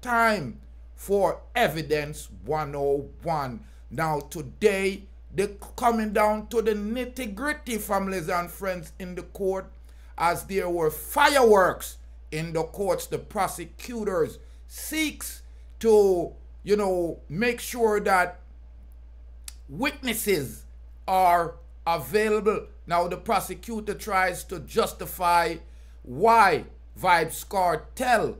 time for evidence 101. Now, today, they're coming down to the nitty gritty, families and friends, in the court, as there were fireworks in the courts. The prosecutors seeks to, you know, make sure that witnesses are available. Now, the prosecutor tries to justify why Vybz Kartel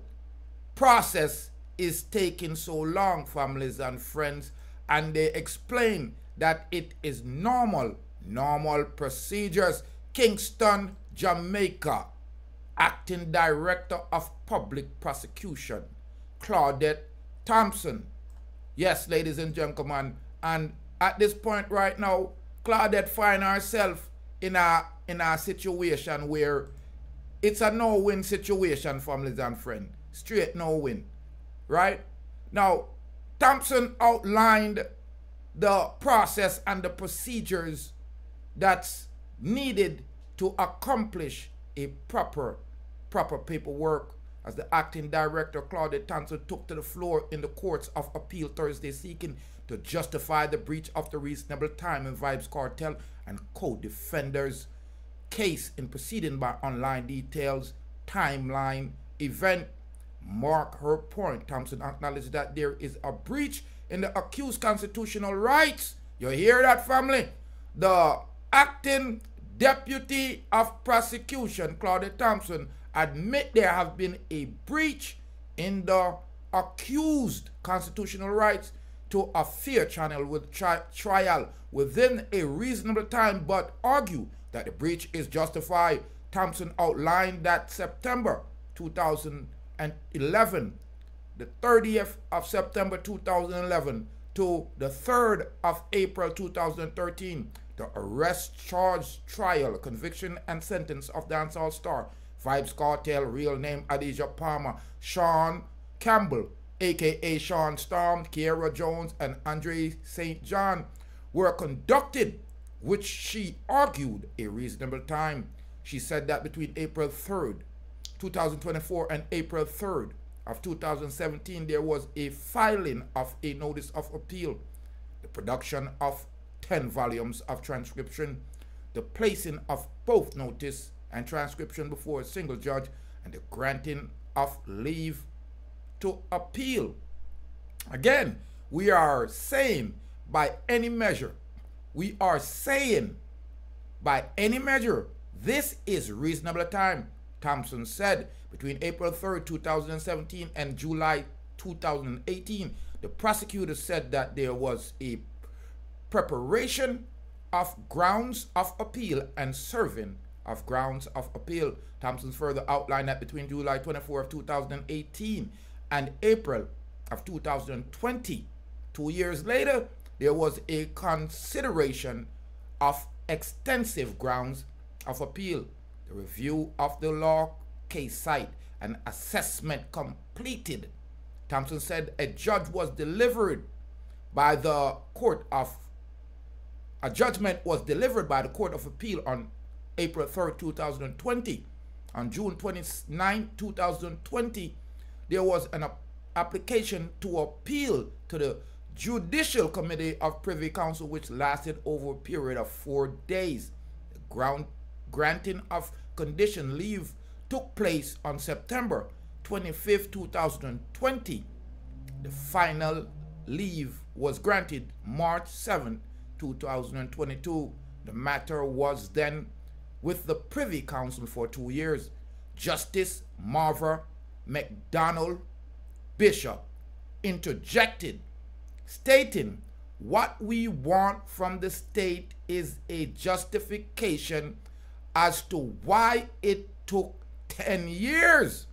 process is taking so long, families and friends, and they explain that it is normal, normal procedures. Kingston, Jamaica, acting director of public prosecution, Claudette Thompson. Yes, ladies and gentlemen, and at this point right now, Claudette find herself in a in a situation where it's a no-win situation, families and friends. Straight no-win. Right? Now, Thompson outlined the process and the procedures that's needed to accomplish a proper proper paperwork as the acting director Claudette Thompson took to the floor in the courts of appeal Thursday seeking to justify the breach of the reasonable time in Vybz Kartel and co-defenders case in proceeding by online details, timeline, event, mark her point. Thompson acknowledged that there is a breach in the accused constitutional rights. You hear that, family? The acting deputy of prosecution, Claudia Thompson, admit there have been a breach in the accused constitutional rights to a fair channel with tri trial within a reasonable time, but argue that the breach is justified. Thompson outlined that September 2011, the 30th of September 2011 to the 3rd of April 2013, the arrest, charge, trial, conviction, and sentence of dancehall star Vybz Kartel, real name Adidja Palmer, Sean Campbell, aka Sean Storm, Kahira Jones, and Andre St. John, were conducted which she argued a reasonable time. She said that between April 3rd, 2024 and April 3rd of 2017, there was a filing of a notice of appeal, the production of 10 volumes of transcription, the placing of both notice and transcription before a single judge, and the granting of leave to appeal. Again, we are saying by any measure we are saying by any measure, this is reasonable time, Thompson said. Between April 3, 2017 and July 2018, the prosecutor said that there was a preparation of grounds of appeal and serving of grounds of appeal. Thompson further outlined that between July 24 of 2018 and April of 2020, two years later, there was a consideration of extensive grounds of appeal, the review of the law case site, and assessment completed. Thompson said a judge was delivered by the court of a judgment was delivered by the Court of Appeal on April 3rd, 2020. On June 29, 2020, there was an application to appeal to the Judicial Committee of Privy Council, which lasted over a period of four days. The ground, granting of condition leave took place on September 25, 2020. The final leave was granted March 7, 2022. The matter was then with the Privy Council for two years. Justice Marva McDonald Bishop interjected stating what we want from the state is a justification as to why it took 10 years.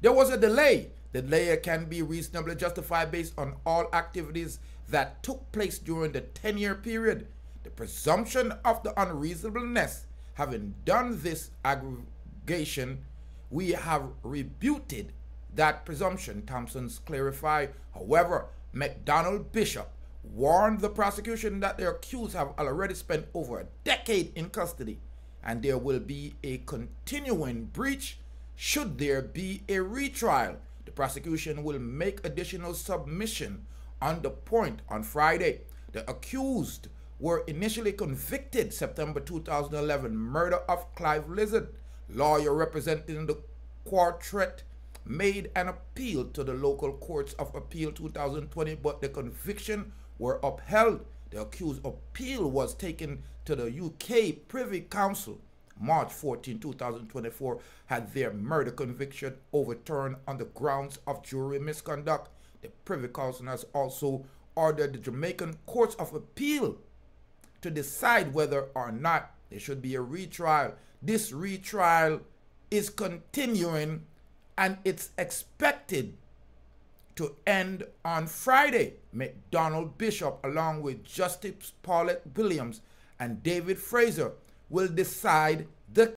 There was a delay. The delay can be reasonably justified based on all activities that took place during the 10 year period. The presumption of the unreasonableness, having done this aggregation, we have rebutted that presumption, Thompson's clarified. However, McDonald Bishop warned the prosecution that the accused have already spent over a decade in custody and there will be a continuing breach should there be a retrial. The prosecution will make additional submission on the point on Friday. The accused were initially convicted September 2011 murder of Clive Lizard. Lawyer representing the quartet made an appeal to the local courts of appeal 2020 but the conviction were upheld. The accused appeal was taken to the UK Privy Council. March 14, 2024, had their murder conviction overturned on the grounds of jury misconduct. The Privy Council has also ordered the Jamaican Courts of Appeal to decide whether or not there should be a retrial. This retrial is continuing and it's expected to end on Friday. McDonald Bishop, along with Justice Paulette Williams and David Fraser, will decide